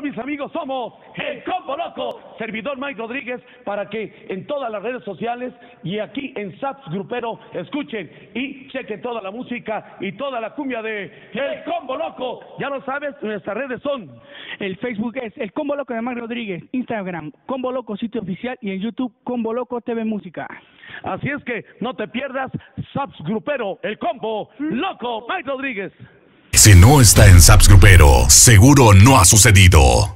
Bueno, mis amigos, somos el Combo Loco, servidor Mike Rodríguez, para que en todas las redes sociales y aquí en Saps Grupero escuchen y chequen toda la música y toda la cumbia de El Combo Loco. Ya lo sabes, nuestras redes son El Facebook es El Combo Loco de Mike Rodríguez, Instagram Combo Loco sitio oficial y en YouTube Combo Loco TV Música. Así es que no te pierdas Saps Grupero, el Combo Loco, Mike Rodríguez. Si no está en Saps Grupero, seguro no ha sucedido.